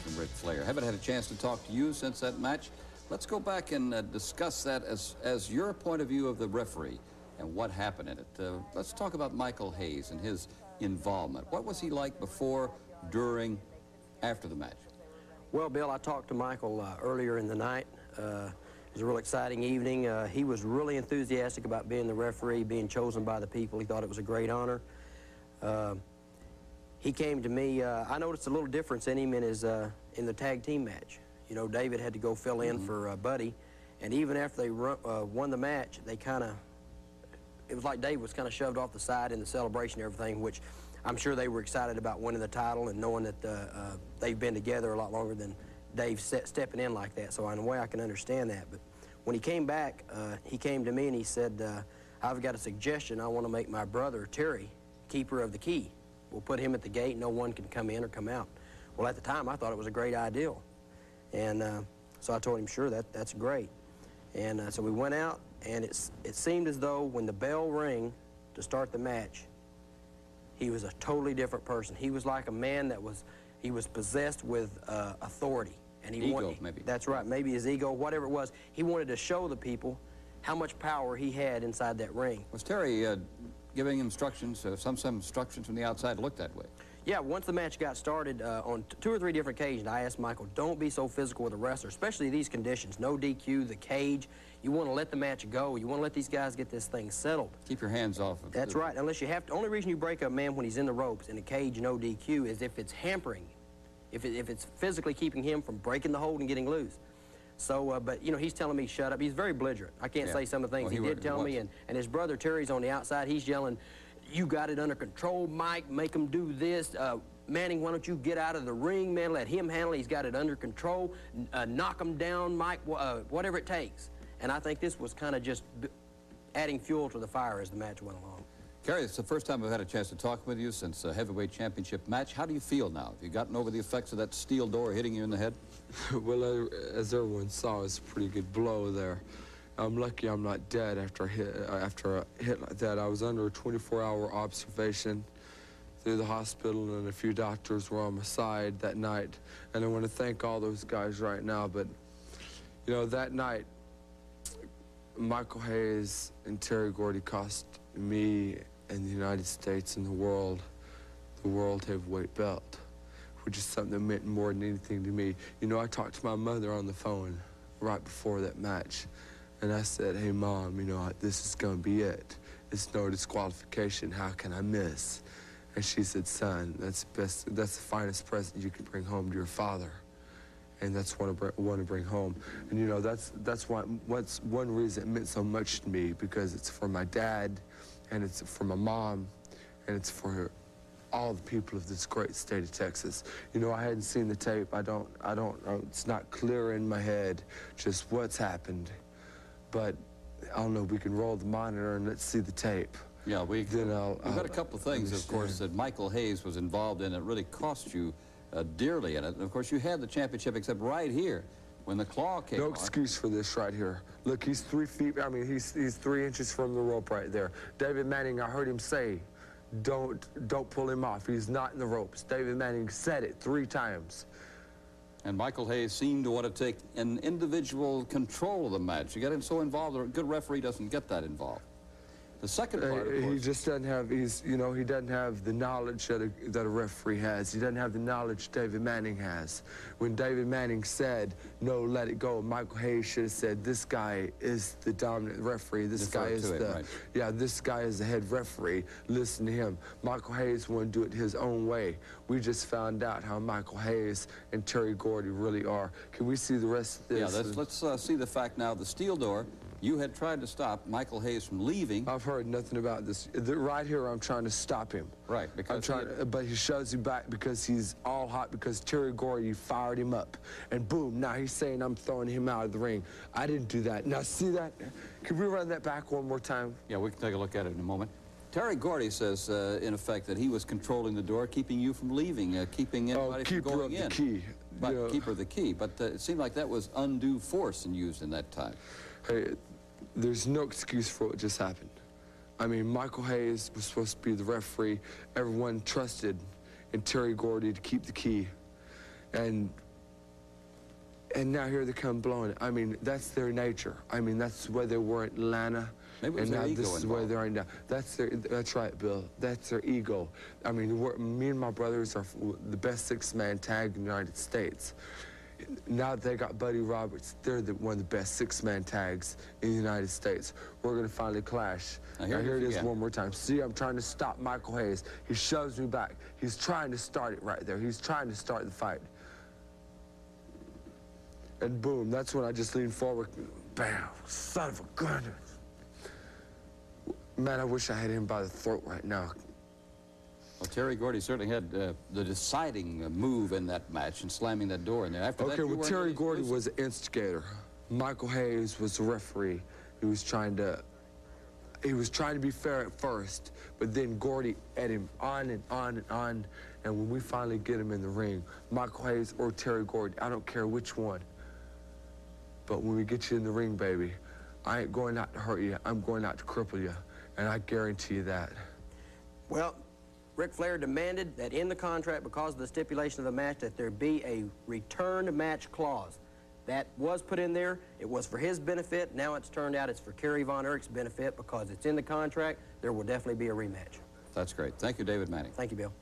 from Ric Flair. Haven't had a chance to talk to you since that match. Let's go back and uh, discuss that as, as your point of view of the referee and what happened in it. Uh, let's talk about Michael Hayes and his involvement. What was he like before, during, after the match? Well, Bill, I talked to Michael uh, earlier in the night. Uh, it was a real exciting evening. Uh, he was really enthusiastic about being the referee, being chosen by the people. He thought it was a great honor. Uh, he came to me. Uh, I noticed a little difference in him in his uh, in the tag team match. You know, David had to go fill in mm -hmm. for Buddy, and even after they run, won the match, they kind of it was like Dave was kind of shoved off the side in the celebration and everything, which I'm sure they were excited about winning the title and knowing that uh, uh, they've been together a lot longer than Dave set, stepping in like that. So in a way, I can understand that. But when he came back, uh, he came to me and he said, uh, I've got a suggestion. I want to make my brother, Terry, keeper of the key. We'll put him at the gate. No one can come in or come out. Well, at the time, I thought it was a great idea. And uh, so I told him, sure, that, that's great. And uh, so we went out, and it's, it seemed as though when the bell rang to start the match, he was a totally different person. He was like a man that was, he was possessed with uh, authority. And he ego, wanted, maybe. That's right, maybe his ego, whatever it was. He wanted to show the people how much power he had inside that ring. Was Terry uh, giving instructions, uh, some, some instructions from the outside looked that way? Yeah, once the match got started, uh, on two or three different occasions, I asked Michael, don't be so physical with a wrestler, especially these conditions. No DQ, the cage. You want to let the match go. You want to let these guys get this thing settled. Keep your hands off of That's right. Unless you have to. Only reason you break a man when he's in the ropes in a cage, no DQ, is if it's hampering, if, it, if it's physically keeping him from breaking the hold and getting loose. So, uh, but, you know, he's telling me shut up. He's very belligerent. I can't yeah. say some of the things well, he, he, did tell me. And, and his brother Terry's on the outside. He's yelling, you got it under control, Mike. Make him do this. Uh, Manning, why don't you get out of the ring, man? Let him handle it. He's got it under control. Uh, knock him down, Mike, uh, whatever it takes. And I think this was kind of just adding fuel to the fire as the match went along. Kerry, it's the first time I've had a chance to talk with you since the heavyweight championship match. How do you feel now? Have you gotten over the effects of that steel door hitting you in the head? well, uh, as everyone saw, it's a pretty good blow there. I'm lucky I'm not dead after a hit, uh, after a hit like that. I was under a 24-hour observation through the hospital, and a few doctors were on my side that night. And I want to thank all those guys right now. But, you know, that night, Michael Hayes and Terry Gordy cost me and the United States and the world the world heavyweight belt, which is something that meant more than anything to me. You know, I talked to my mother on the phone right before that match. And I said, hey, Mom, you know, this is going to be it. It's no disqualification. How can I miss? And she said, son, that's, best, that's the finest present you can bring home to your father. And that's what I want to bring home. And, you know, that's, that's why, what's one reason it meant so much to me, because it's for my dad, and it's for my mom, and it's for all the people of this great state of Texas. You know, I hadn't seen the tape. I don't, I don't, it's not clear in my head just what's happened. But I don't know, we can roll the monitor and let's see the tape. Yeah, we, then I'll, we've got a couple of things, understand. of course, that Michael Hayes was involved in. It really cost you uh, dearly in it. And of course, you had the championship, except right here, when the claw came No on. excuse for this right here. Look, he's three feet, I mean, he's, he's three inches from the rope right there. David Manning, I heard him say, don't, don't pull him off. He's not in the ropes. David Manning said it three times. And Michael Hayes seemed to want to take an individual control of the match. You get him so involved, a good referee doesn't get that involved. The second part, uh, he just doesn't have. He's, you know, he doesn't have the knowledge that a, that a referee has. He doesn't have the knowledge David Manning has. When David Manning said, "No, let it go," Michael Hayes should have said, "This guy is the dominant referee. This guy is the, right. yeah, this guy is the head referee. Listen to him." Michael Hayes wanted to do it his own way. We just found out how Michael Hayes and Terry Gordy really are. Can we see the rest of this? Yeah, let's, let's uh, see the fact now. The steel door you had tried to stop Michael Hayes from leaving. I've heard nothing about this. Right here, I'm trying to stop him. Right, because I'm trying, but he shoves you back because he's all hot because Terry Gordy fired him up, and boom! Now he's saying I'm throwing him out of the ring. I didn't do that. Now see that? Can we run that back one more time? Yeah, we can take a look at it in a moment. Terry Gordy says, uh, in effect, that he was controlling the door, keeping you from leaving, uh, keeping oh, anybody oh, from going in. the key. But yeah. keeper of the key. But uh, it seemed like that was undue force and used in that time. Hey, there's no excuse for what just happened. I mean, Michael Hayes was supposed to be the referee. Everyone trusted in Terry Gordy to keep the key. And And now here they come blowing it. I mean, that's their nature. I mean, that's the way they were in Atlanta. Maybe and now this is way they are now. That's their. That's right, Bill. That's their ego. I mean, we're, me and my brothers are the best six-man tag in the United States. Now that they got Buddy Roberts, they're the, one of the best six-man tags in the United States. We're gonna finally clash. Now, Now, here it here is it is one more time. See, I'm trying to stop Michael Hayes. He shoves me back. He's trying to start it right there. He's trying to start the fight. And boom, that's when I just leaned forward. Bam, son of a gun. Man, I wish I had him by the throat right now. Well, Terry Gordy certainly had uh, the deciding uh, move in that match and slamming that door in there. After Okay, you well, Terry Gordy was the instigator. Michael Hayes was the referee. He was trying to, he was trying to be fair at first, but then Gordy at him on and on and on. And when we finally get him in the ring, Michael Hayes or Terry Gordy, I don't care which one. But when we get you in the ring, baby, I ain't going out to hurt you. I'm going out to cripple you. And I guarantee you that. Well, Ric Flair demanded that in the contract, because of the stipulation of the match, that there be a return match clause. That was put in there. It was for his benefit. Now it's turned out it's for Kerry Von Erich's benefit because it's in the contract. There will definitely be a rematch. That's great. Thank you, David Manning. Thank you, Bill.